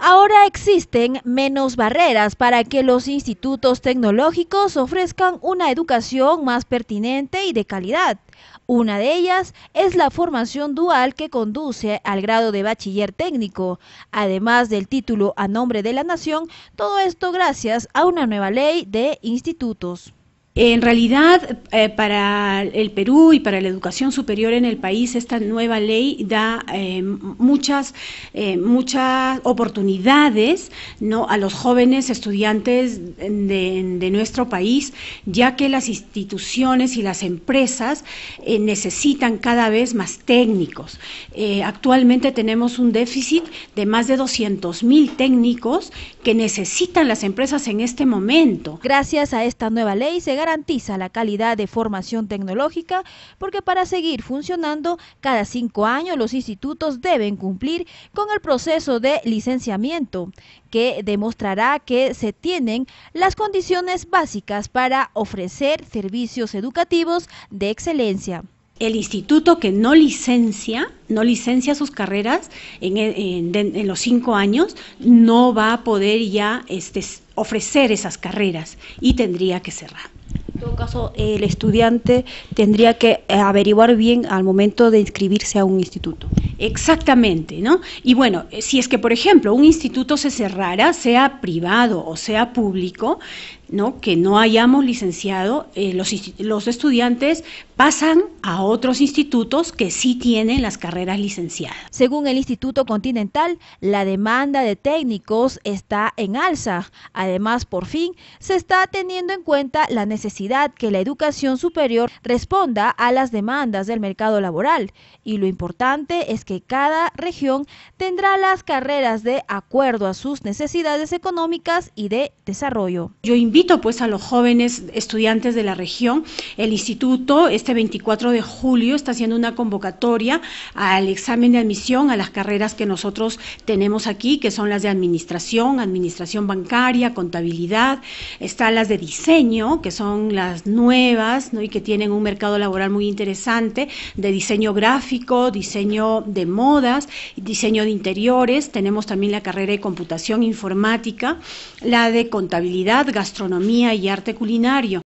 Ahora existen menos barreras para que los institutos tecnológicos ofrezcan una educación más pertinente y de calidad. Una de ellas es la formación dual que conduce al grado de bachiller técnico, además del título a nombre de la nación, todo esto gracias a una nueva ley de institutos. En realidad, eh, para el Perú y para la educación superior en el país, esta nueva ley da eh, muchas, eh, muchas oportunidades a los jóvenes estudiantes de, de, nuestro país, ya que las instituciones y las empresas necesitan cada vez más técnicos. actualmente tenemos un déficit de más de 200 mil técnicos que necesitan las empresas en este momento. Gracias a esta nueva ley se garantiza la calidad de formación tecnológica porque para seguir funcionando cada cinco años los institutos deben cumplir con el proceso de licenciamiento que demostrará que se tienen las condiciones básicas para ofrecer servicios educativos de excelencia el instituto que no licencia, no licencia sus carreras en, en, los cinco años, no va a poder ya este, ofrecer esas carreras y tendría que cerrar. En todo caso, el estudiante tendría que eh, averiguar bien al momento de inscribirse a un instituto. Exactamente, ¿no? Y bueno, eh, si es que, por ejemplo, un instituto se cerrara, sea privado o sea público, ¿no? que no hayamos licenciado, eh, los, los, estudiantes pasan a otros institutos que sí tienen las carreras licenciadas. Según el Instituto Continental, la demanda de técnicos está en alza. Además, por fin, se está teniendo en cuenta la necesidad que la educación superior responda a las demandas del mercado laboral. Y lo importante es que cada región tendrá las carreras de acuerdo a sus necesidades económicas y de desarrollo. Yo invito pues a los jóvenes estudiantes de la región, el instituto este 24 de julio está haciendo una convocatoria al examen de admisión a las carreras que nosotros tenemos aquí, que son las de administración, administración bancaria, contabilidad, están las de diseño, que son las nuevas ¿no? y que tienen un mercado laboral muy interesante, de diseño gráfico, diseño de modas, diseño de interiores, tenemos también la carrera de computación informática, la de contabilidad, gastronomía y arte culinario.